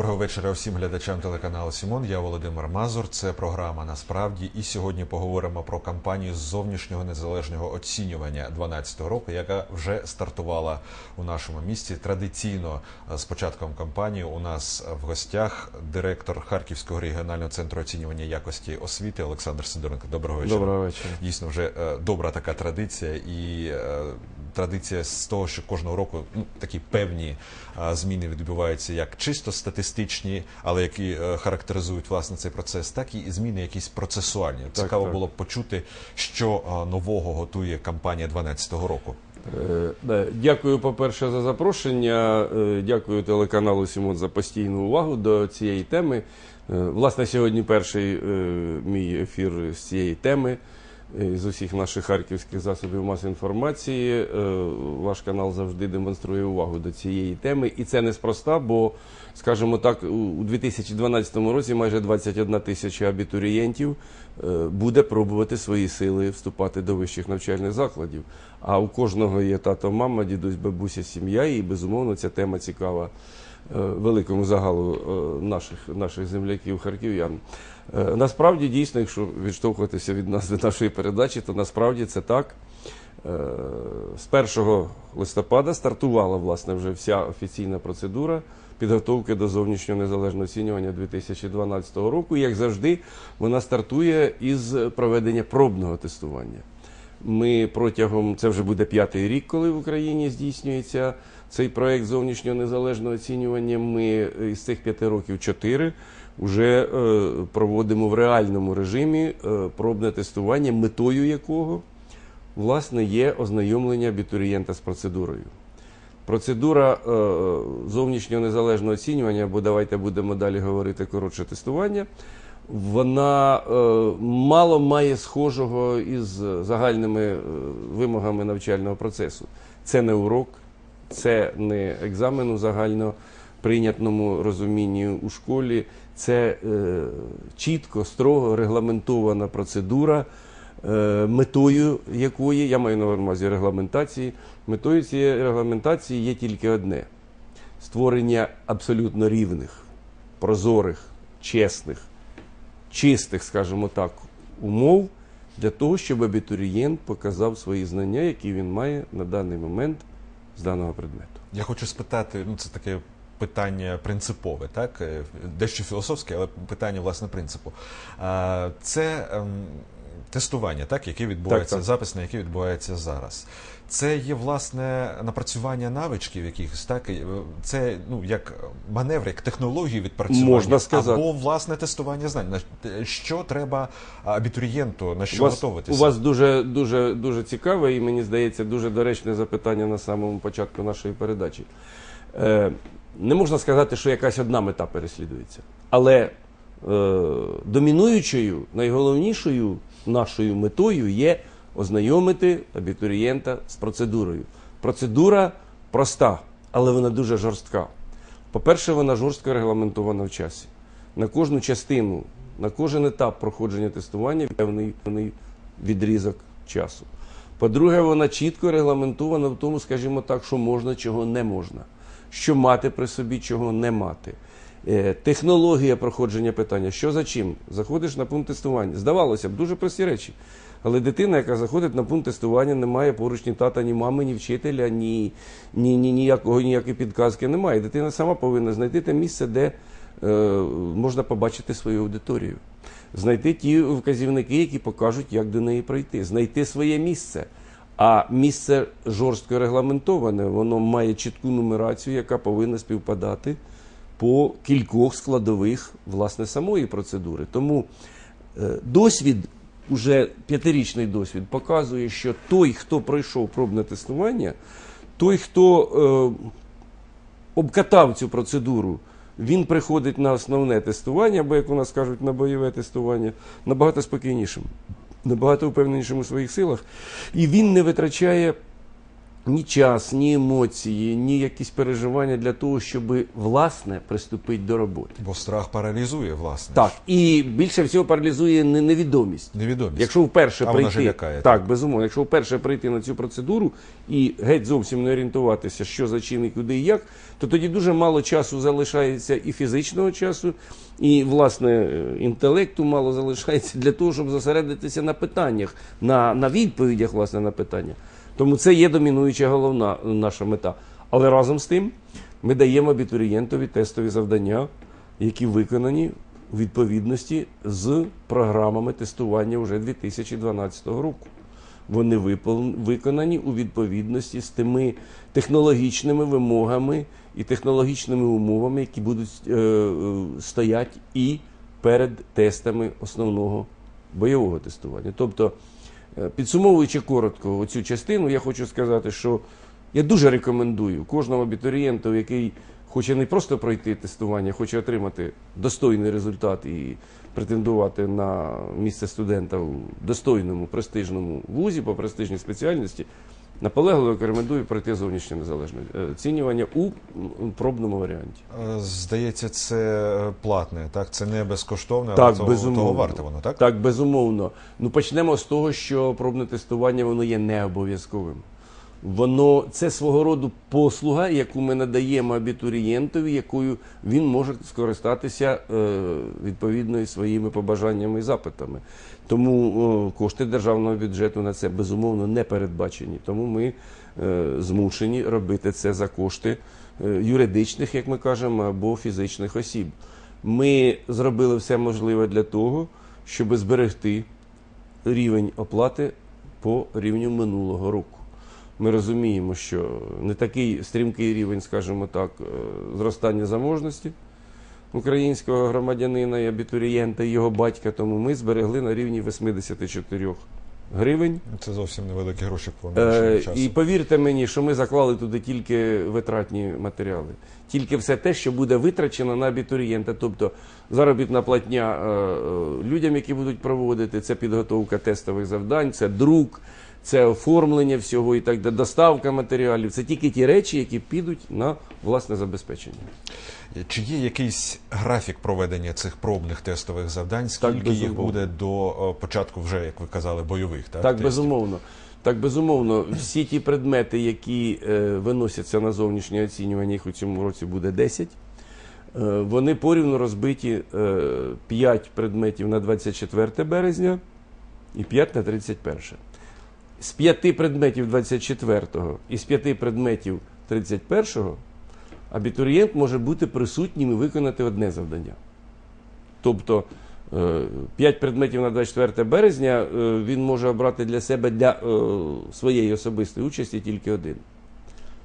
Доброго вечора всім глядачам телеканалу Сімон. Я Володимир Мазур. Це програма насправді. І сьогодні поговоримо про кампанію з зовнішнього незалежного оцінювання 2012 року, яка вже стартувала у нашому місті. Традиційно е, з початком кампанії у нас в гостях директор Харківського регіонального центру оцінювання якості освіти Олександр Сидоренко. Доброго вечора. Доброго вечора. Дійсно, вже е, добра така традиція і. Е, Традиція з того, що кожного року ну, такі певні зміни відбуваються як чисто статистичні, але які е, характеризують власне цей процес, так і зміни якісь процесуальні. Цікаво так. було б почути, що нового готує кампанія 2012 року. Е, Дякую, по-перше, за запрошення. Е, Дякую телеканалу Сімон за постійну увагу до цієї теми. Е, Власне, сьогодні перший е, мій ефір з цієї теми. Е, З усіх наших харківських засобів масової інформації Е, ваш канал завжди демонструє увагу до цієї теми, і це неспроста, бо, скажімо так, у у 2012 році майже 21 тисяча абітурієнтів е, буде пробувати свої сили вступати до вищих навчальних закладів. А у кожного є тато, мама, дідусь, бабуся, сім'я, і безумовно ця тема цікава великому загалу наших, наших земляків, харків'ян. Е, Насправді, дійсно, якщо відштовхуватися від назви нашої передачі, то насправді це так. Е, З 1 листопада стартувала власне вже вся офіційна процедура підготовки до зовнішнього незалежного оцінювання 2012 року. І, Як завжди, вона стартує із проведення пробного тестування. Ми протягом це вже буде п'ятий рік, коли в Україні здійснюється цей проект зовнішнього незалежного оцінювання. Ми із цих п'яти років чотири вже е, проводимо в реальному режимі е, пробне тестування, метою якого власне є ознайомлення абітурієнта з процедурою. Процедура е, зовнішнього незалежного оцінювання, або давайте будемо далі говорити коротше тестування, вона мало має схожого із загальними вимогами навчального процесу. Це не урок, це не екзамен у загально прийнятному розумінні у школі. Це е, чітко, строго регламентована процедура, е, метою якої, я маю на увазі регламентації, метою цієї регламентації є тільки одне: створення абсолютно рівних, прозорих, чесних, чистих, скажімо так, умов для того, щоб абітурієнт показав свої знання, які він має на даний момент з даного предмету. Я хочу спитати, ну це таке питання принципове, так Е, дещо філософське, але питання власне принципу. Це ем, тестування, так, яке відбувається, Так, так. запис, на яке відбувається зараз. Це є власне напрацювання навичків якихось, так е, це ну як маневр, як технології відпрацювання, Можна сказати. або власне тестування знань. На що треба абітурієнту, на що у вас, готуватися? У вас дуже, дуже, дуже цікаве і мені здається дуже доречне запитання на самому початку нашої передачі. Е, не можна сказати, що якась одна мета переслідується. Але е, домінуючою, найголовнішою нашою метою є ознайомити абітурієнта з процедурою. Процедура проста, але вона дуже жорстка. По-перше, вона жорстко регламентована в часі. На кожну частину, на кожен етап проходження тестування певний, відрізок часу. По-друге, вона чітко регламентована в тому, скажімо так, що можна, чого не можна, що мати при собі, чого не мати. Е, Технологія проходження питання, що за чим? Заходиш на пункт тестування. Здавалося б, дуже прості речі. Але дитина, яка заходить на пункт тестування, не має поруч ні тата, ні мами, ні вчителя, ні, ні, ні ніякого, ніякої підказки немає. Дитина сама повинна знайти те місце, де е, можна побачити свою аудиторію. Знайти ті вказівники, які покажуть, як до неї пройти, знайти своє місце. А місце жорстко регламентоване, воно має чітку нумерацію, яка повинна співпадати по кількох складових власне самої процедури. Тому е, досвід, уже п'ятирічний досвід, показує, що той, хто пройшов пробне тестування, той, хто е, обкатав цю процедуру, він приходить на основне тестування, або, як у нас кажуть, на бойове тестування, набагато спокійнішим, набагато впевненішим у своїх силах, і він не витрачає ні час, ні емоції, ні якісь переживання для того, щоб власне приступити до роботи. Бо страх паралізує, власне. Так, і більше всього паралізує невідомість. Невідомість. Якщо вперше А прийти, лякає, так, безумовно, якщо вперше прийти на цю процедуру і геть зовсім не орієнтуватися, що за чим і куди і як, то тоді дуже мало часу залишається і фізичного часу, і власне інтелекту мало залишається для того, щоб зосередитися на питаннях, на, на відповідях, власне, на питання. Тому це є домінуюча головна е, наша мета. Але разом з тим ми даємо абітурієнтові тестові завдання, які виконані у відповідності з програмами тестування вже 2012 року. Вони виконані у відповідності з тими технологічними вимогами і технологічними умовами, які будуть е, е, стоять і перед тестами основного бойового тестування. Тобто, підсумовуючи коротко оцю частину, я хочу сказати, що я дуже рекомендую кожному абітурієнту, який хоче не просто пройти тестування, хоче отримати достойний результат і претендувати на місце студента у достойному престижному вузі по престижній спеціальності. Наполегливо рекомендую пройти зовнішнє незалежне е, оцінювання у пробному варіанті. Е, Здається, це е, платне, так? Це не безкоштовне, Так, але того, безумовно. того варте воно, так? Так, безумовно. Ну почнемо з того, що пробне тестування воно є не обов'язковим. Воно це свого роду послуга, яку ми надаємо абітурієнтові, якою він може скористатися е, відповідно і своїми побажаннями і запитами. Тому е, кошти державного бюджету на це безумовно не передбачені. Тому ми е, змушені робити це за кошти юридичних, як ми кажемо, або фізичних осіб. Ми зробили все можливе для того, щоб зберегти рівень оплати по рівню минулого року. Ми розуміємо, що не такий стрімкий рівень, скажімо так, е, зростання заможності українського громадянина і абітурієнта і його батька, тому ми зберегли на рівні 84 гривень. Це зовсім невеликі гроші по Е, часу. і повірте мені, що ми заклали туди тільки витратні матеріали, тільки все те, що буде витрачено на абітурієнта, тобто заробітна платня е, е, людям, які будуть проводити, це підготовка тестових завдань, це друк, це оформлення всього і так далі, доставка матеріалів. Це тільки ті речі, які підуть на власне забезпечення. Чи є якийсь графік проведення цих пробних тестових завдань? Так, Скільки їх буде до початку, вже як ви казали, бойових? Так, Так, тестів? безумовно. Так, безумовно, всі ті предмети, які е, виносяться на зовнішнє оцінювання, їх у цьому році буде 10. Е, вони порівну розбиті е, 5 предметів на 24 березня і 5 на 31. З 5 предметів 24-го і з 5 предметів 31-го абітурієнт може бути присутнім і виконати одне завдання. Тобто 5 предметів на 24 березня е, він може обрати для себе для е, своєї особистої участі тільки один.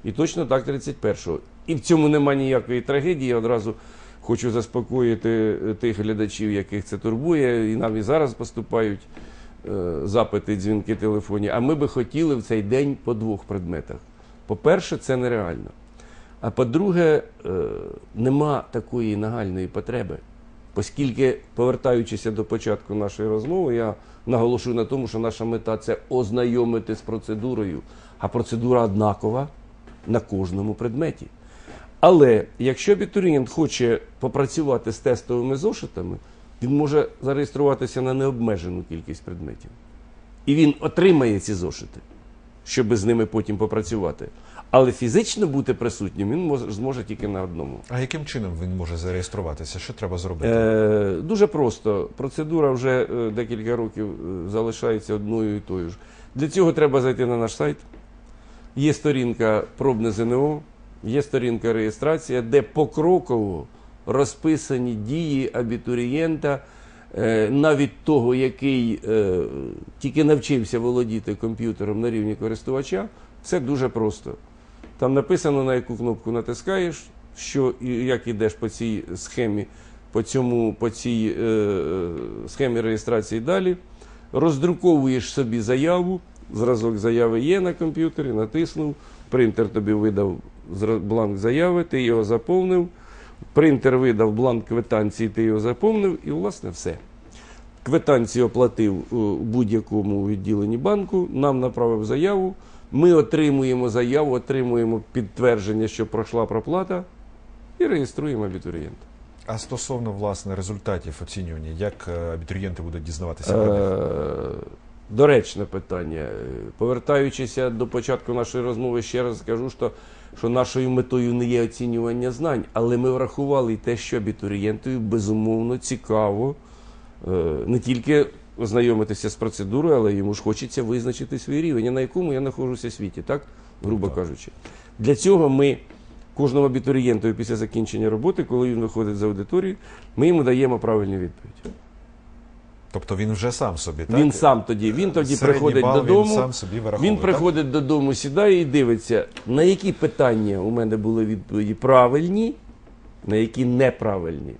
І точно так 31-го. І в цьому нема ніякої трагедії. Я одразу хочу заспокоїти е, тих глядачів, яких це турбує, і нам і зараз поступають е, запити, дзвінки телефоні. А ми би хотіли в цей день по двох предметах. По-перше, це нереально. А по-друге, е, нема такої нагальної потреби. Оскільки, повертаючися до початку нашої розмови, я наголошую на тому, що наша мета це ознайомити з процедурою, а процедура однакова на кожному предметі. Але якщо абітурієнт хоче попрацювати з тестовими зошитами, він може зареєструватися на необмежену кількість предметів. І він отримає ці зошити, щоб з ними потім попрацювати. Але фізично бути присутнім він може, зможе тільки на одному. А яким чином він може зареєструватися? Що треба зробити? Е, дуже просто. Процедура вже е, декілька років е, залишається одною і тою ж. Для цього треба зайти на наш сайт. Є сторінка пробне ЗНО, є сторінка реєстрація, де покроково розписані дії абітурієнта, е, навіть того, який е, тільки навчився володіти комп'ютером на рівні користувача. Все дуже просто. Там написано, на яку кнопку натискаєш, що як ідеш по цій схемі, по, цьому, по цій е, схемі реєстрації далі. Роздруковуєш собі заяву, зразок заяви є на комп'ютері, натиснув, принтер тобі видав бланк заяви, ти його заповнив, принтер видав бланк квитанції, ти його заповнив, і, власне, все. Квитанцію оплатив у будь-якому відділенні банку, нам направив заяву. Ми отримуємо заяву, отримуємо підтвердження, що пройшла проплата, і реєструємо абітурієнта. А стосовно власне результатів оцінювання, як е, абітурієнти будуть дізнаватися про них? Е, Доречне питання. Е, Повертаючися до початку нашої розмови, ще раз скажу, що, що нашою метою не є оцінювання знань, але ми врахували і те, що абітурієнтові безумовно цікаво е, не тільки ознайомитися з процедурою, але йому ж хочеться визначити свій рівень, на якому я знаходжуся в світі, так? Грубо кажучи. Для цього ми кожному абітурієнтові після закінчення роботи, коли він виходить з аудиторії, ми йому даємо правильну відповідь. Тобто він вже сам собі, так? Він сам тоді, він тоді Середній приходить бал додому. Він сам собі вираховує, Він приходить додому, сідає і дивиться, на які питання у мене були відповіді правильні, на які неправильні.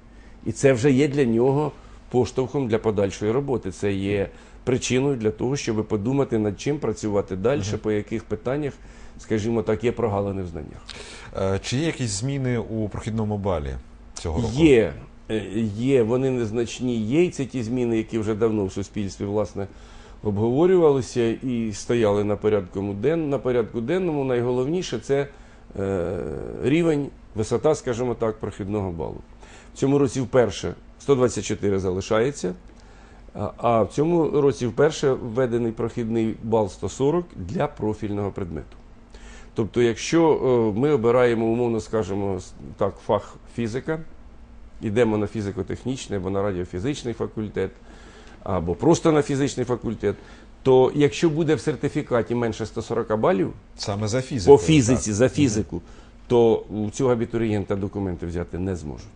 І це вже є для нього поштовхом для подальшої роботи. Це є причиною для того, щоб подумати, над чим працювати далі, по яких питаннях, скажімо так, є прогалини в знаннях. Е, Чи є якісь зміни у прохідному балі цього року? Є, є, вони незначні. Є і це ті зміни, які вже давно в суспільстві власне обговорювалися і стояли на порядку ден, на порядку денному. Найголовніше це е, рівень, висота, скажімо так, прохідного балу. В цьому році вперше 124 залишається. а- А в цьому році вперше введений прохідний бал 140 для профільного предмету. Тобто, якщо е, ми обираємо, умовно скажемо, так, фах фізика, йдемо на фізико-технічний або на радіофізичний факультет, або просто на фізичний факультет, то якщо буде в сертифікаті менше 140 балів Саме за фізику. по фізиці, за фізику, то у цього абітурієнта документи взяти не зможуть.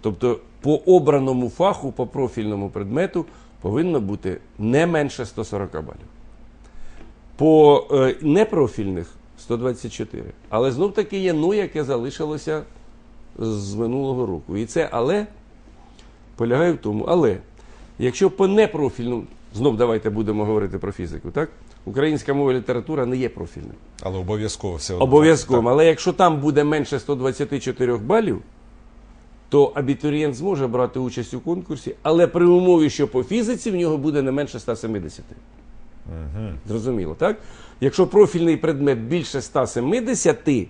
Тобто по обраному фаху, по профільному предмету повинно бути не менше 140 балів. По е, непрофільних 124. Але знов таки є ну, яке залишилося з минулого року. І це але полягає в тому, але якщо по непрофільному, знов давайте будемо говорити про фізику, так? Українська мова і література не є профільним. Але обов'язково все одно. Обов'язково. Але якщо там буде менше 124 балів, то абітурієнт зможе брати участь у конкурсі, але при умові, що по фізиці в нього буде не менше 170. Зрозуміло, так? Якщо профільний предмет більше 170,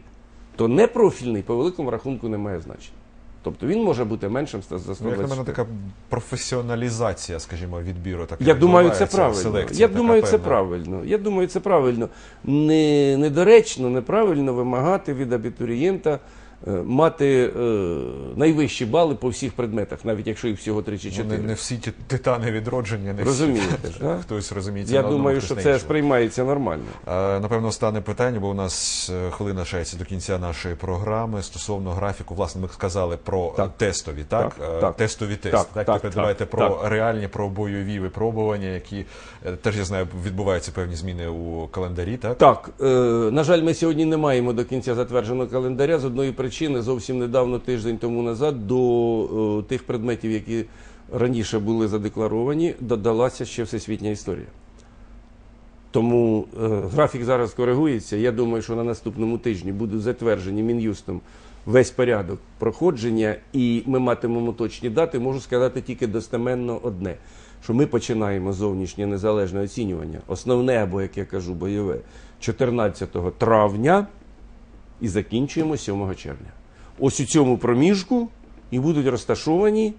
то непрофільний по великому рахунку не має значення. Тобто він може бути меншим за 124. як на мене, така професіоналізація, скажімо, відбіру. Так Я думаю, це правильно. селекція Я така думаю, це правильно. Я думаю, це правильно. Не, недоречно, неправильно вимагати від абітурієнта мати е, найвищі бали по всіх предметах, навіть якщо їх всього 3 чи 4. не, не всі ті титани відродження, не Розумієте всі. да? Хтось розуміється Я на думаю, що це сприймається нормально. Е, Напевно, стане питання, бо у нас е, хвилина шається до кінця нашої програми стосовно графіку. Власне, ми сказали про Так. е, тестові, так? Так, Е, так. Тестові тести. Так, Так, так, так, давайте так, про так. реальні, про бойові випробування, які е, теж я знаю, відбуваються певні зміни у календарі, так? Так, е, на жаль, ми сьогодні не маємо до кінця затвердженого календаря з одної причини. Зовсім недавно, тиждень тому назад, до е, тих предметів, які раніше були задекларовані, додалася ще всесвітня історія. Тому е, графік зараз коригується. Я думаю, що на наступному тижні будуть затверджені Мін'юстом весь порядок проходження, і ми матимемо точні дати. Можу сказати тільки достеменно одне: що ми починаємо зовнішнє незалежне оцінювання, основне або, як я кажу, бойове 14 травня і закінчуємо 7 червня. Ось у цьому проміжку і будуть розташовані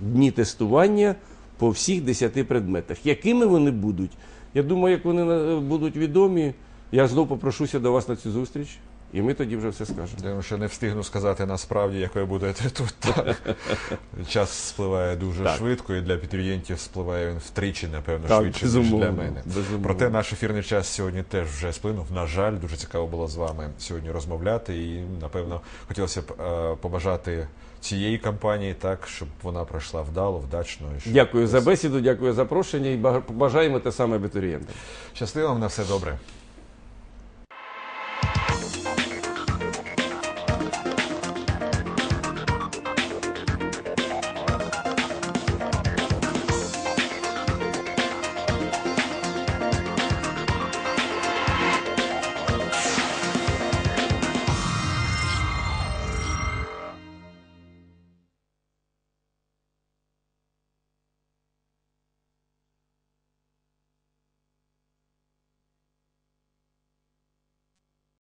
дні тестування по всіх 10 предметах. Якими вони будуть? Я думаю, як вони е, будуть відомі, я знову попрошуся до вас на цю зустріч, і ми тоді вже все скажемо. Думаю, що не встигну сказати насправді, якою будете тут. Так. Час спливає дуже Так. швидко, і для підприємців спливає він втричі, напевно, Так, швидше, ніж для мене. безумовно. Проте наш ефірний час сьогодні теж вже сплинув. На жаль, дуже цікаво було з вами сьогодні розмовляти. І, напевно, хотілося б е, побажати цієї кампанії так, щоб вона пройшла вдало, вдачно. І щоб Дякую за бесіду, дякую за запрошення і бажаємо те саме абітурієнтам. Щасливо вам на все добре.